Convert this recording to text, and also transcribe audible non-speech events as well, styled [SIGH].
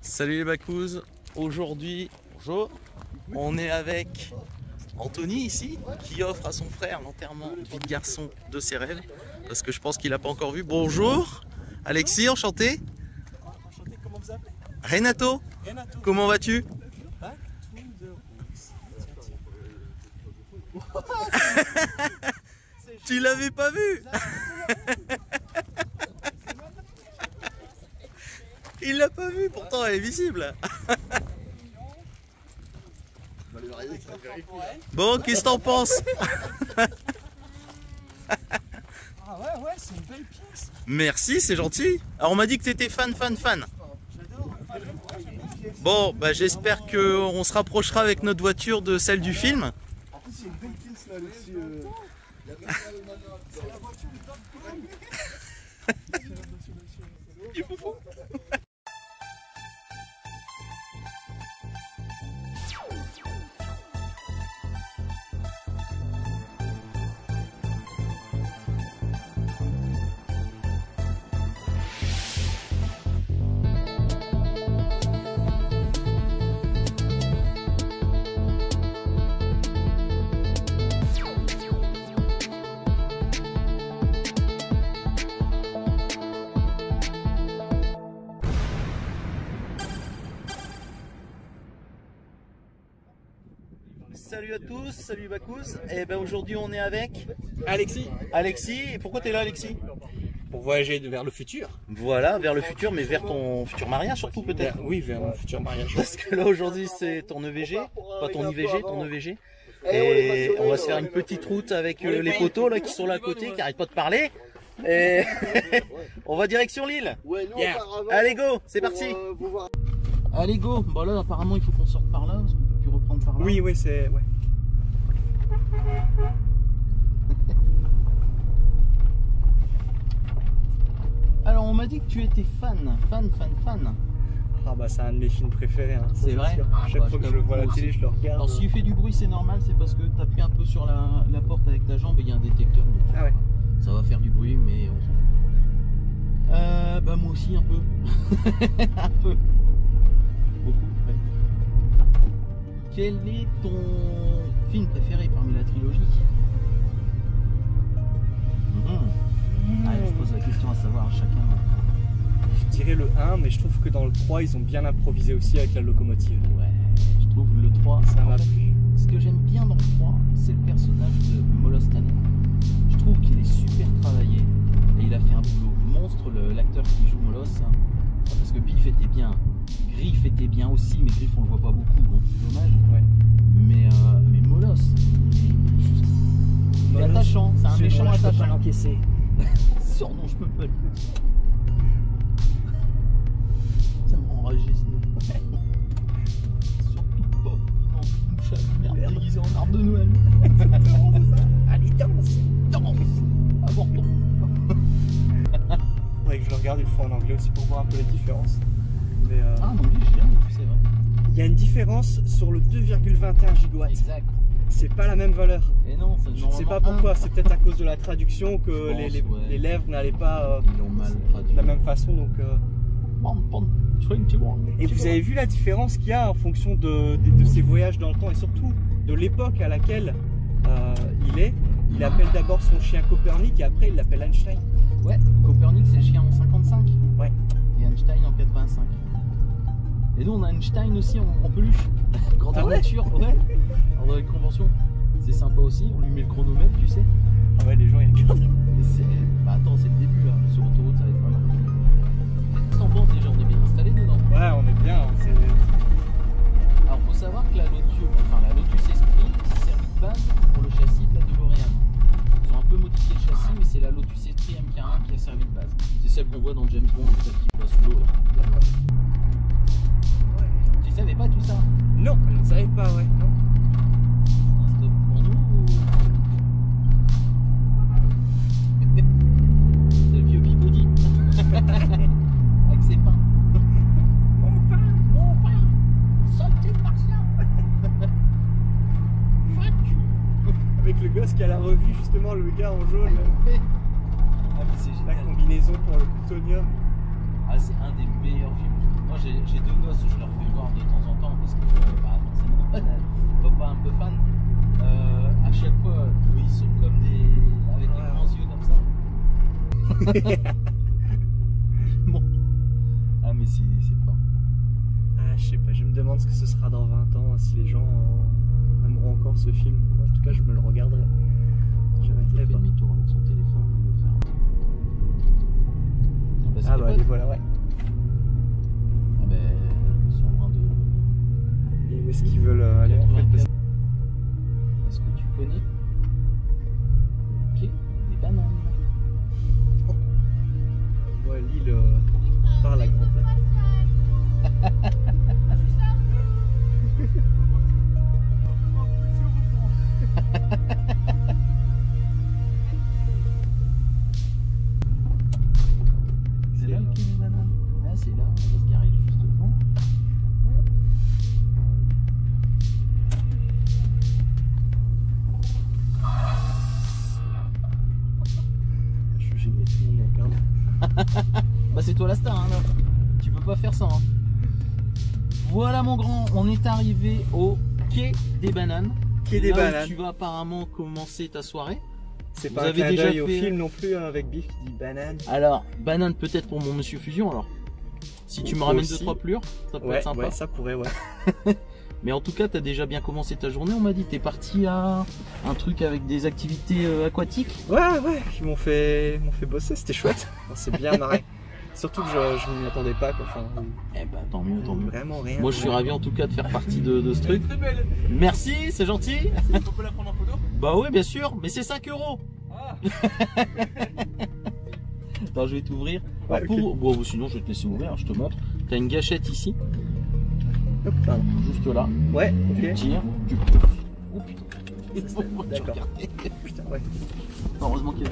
Salut les Bakouz. Aujourd'hui, bonjour. On est avec Anthony ici, qui offre à son frère l'enterrement de vie de garçon de ses rêves. Parce que je pense qu'il n'a pas encore vu. Bonjour. Alexis, enchanté. Enchanté, Renato, comment vas-tu? [LAUGHS] Tu l'avais pas vu? [LAUGHS] Il l'a pas vu, pourtant elle est visible. Bon, qu'est-ce que t'en penses? Ah ouais, ouais, c'est une belle pièce. Merci, c'est gentil. Alors on m'a dit que t'étais fan, fan, fan. Bon, bah j'espère qu'on se rapprochera avec notre voiture de celle du film. En plus, c'est une belle pièce là, Salut à tous, salut Bakous. Et ben aujourd'hui on est avec Alexis, Alexis. Et pourquoi t'es là Alexis? Pour voyager vers le futur. Voilà, vers le futur, mais vers ton futur mariage surtout peut-être. Oui, vers mon futur mariage. Parce que là aujourd'hui c'est ton EVG, pas ton IVG, ton EVG. Et on va se faire une petite route avec euh, les poteaux là qui sont là à côté, qui arrêtent pas de parler. Et [LAUGHS] on va direction Yeah. auparavant, Allez go, c'est parti. euh, Allez go. Bon là apparemment il faut qu'on sorte par là, parce qu'on peut plus reprendre par là. Oui, oui, c'est. Ouais. [LAUGHS] Alors on m'a dit que tu étais fan, fan, fan, fan. Ah bah c'est un de mes films préférés. hein, C'est vrai sûr. Ah, Chaque bah, fois que je le vois à la télé, je le regarde. Alors s'il fait du bruit c'est normal, c'est parce que tu appuies un peu sur la, la porte avec ta jambe et il y a un détecteur. donc Ah ouais. Ça va faire du bruit mais on s'en fout. Euh, bah moi aussi un peu. [LAUGHS] un peu. Beaucoup. ouais. Quel est ton film préféré parmi la trilogie Mhm. Allez, je pose la question à savoir à chacun. Je dirais le 1, mais je trouve que dans le 3, ils ont bien improvisé aussi avec la locomotive. Ouais, je trouve le 3. Ça m'a plu. Ce que j'aime bien dans le 3, c'est le personnage de Molostane. Je trouve qu'il est super travaillé et il a fait un boulot monstre, le- l'acteur qui joue Molos. hein. Parce que Biff était bien, Griff était bien aussi, mais Griff on le voit pas beaucoup, donc c'est dommage. Ouais. Mais, euh, c'est nom-là, je peux pas attachant. l'encaisser. Surnom, je peux pas le Ça me rend enragé ce nom. Surtout pas en bouche à merde déguisé en arbre de Noël. [LAUGHS] Allez, danse Danse Avorton [LAUGHS] Faudrait que je le regarde une fois en anglais aussi pour voir un peu la différence. Mais euh, Ah, dieu, j'ai jamais vu, c'est vrai. il y a une différence sur le 2,21 gigawatts. Exact. C'est pas la même valeur. Et non, c'est Je sais pas pourquoi, c'est peut-être à cause de la traduction que les, les- ouais. les lèvres n'allaient pas euh, de la même façon. Donc, euh. Et vous avez vu la différence qu'il y a en fonction de, de, de ses voyages dans le temps et surtout de l'époque à laquelle euh, il est. Il appelle d'abord son chien Copernic et après il l'appelle Einstein. Ouais, Copernic c'est le chien en 55. Ouais. Et Einstein en 85. Et nous on a Einstein aussi en, en peluche. [LAUGHS] Grande Ah ouais aventure, ouais. Alors dans les conventions, c'est sympa aussi. On lui met le chronomètre, tu sais. Ah ouais, les gens ils regardent. Bah attends, c'est le début là. Sur autoroute, ça va être pas mal. Qu'est-ce penses déjà On est bien installé dedans. Ouais, on est bien. hein, c'est- Alors faut savoir que la Lotus, enfin, la Lotus Esprit c'est servi de base pour le châssis de la DeLorean. Ils ont un peu modifié le châssis, mais c'est la Lotus Esprit MK1 qui a servi de base. C'est celle qu'on voit dans James Bond, celle qui Non, je ne savais pas, ouais. Non. Un stop pour nous ou... C'est le vieux Peabody. Avec ses pains. Mon pain Mon pain Santé martien Fuck Avec le gosse qui a la revue, justement, le gars en jaune. Ah mais c'est La combinaison pour le plutonium. Ah c'est un des meilleurs films. J'ai j'ai gosses, je leur fais voir de temps en temps parce que euh, bah, forcément, [LAUGHS] papa un peu fan. Euh, à chaque fois, ils sont comme des. avec des grands yeux comme ça. [LAUGHS] bon. Ah, mais c'est fort. Ah, je sais pas, je me demande ce que ce sera dans 20 ans, si les gens euh, aimeront encore ce film. Moi, en tout cas, je me le regarderai. Il J'arrêterai fait pas. demi-tour avec son téléphone, faire un. Ah, bah, Ah bah, les voilà, ouais. Où est-ce qu'ils veulent euh, aller en fait parce- Est-ce que tu connais Ok, des bananes? On voit l'île euh, par la grande [LAUGHS] Bah, c'est toi la star, hein, là. Tu peux pas faire ça, hein. Voilà, mon grand, on est arrivé au quai des bananes. Quai des Là où bananes. Tu vas apparemment commencer ta soirée. C'est pas un avez clin déjà d'œil au fait- film non plus hein, avec Biff qui dit banane. Alors, banane peut-être pour mon monsieur Fusion, alors. Si tu me ramènes aussi. deux trois plures, ça Ouais, être sympa. ouais, ça pourrait, ouais. [LAUGHS] Mais en tout cas, t'as déjà bien commencé ta journée, on m'a dit. T'es parti à un truc avec des activités euh, aquatiques? Ouais, ouais, ils m'ont fait, m'ont fait bosser, c'était chouette. [LAUGHS] On s'est bien marré. Surtout que je, je ne m'y attendais pas, quoi. Enfin, Eh ben, tant mieux, tant mieux. vraiment rien. Moi, je suis ravi en tout cas de faire partie de, de ce truc. Très belle. Merci, c'est gentil. On peut la prendre en photo? Bah oui, bien sûr, mais c'est 5 euros. Ah [LAUGHS] Attends, je vais t'ouvrir. Ouais, Alors, pour- Bon, sinon, je vais te laisser ouvrir, je te montre. T'as une gâchette ici, Hop, pardon. juste là. Ouais, Tu tires, tu. Oh putain. D'accord. [LAUGHS] Putain, ouais. Heureusement qu'il y a